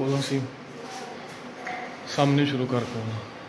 उधर सामने शुरू कर हूँ।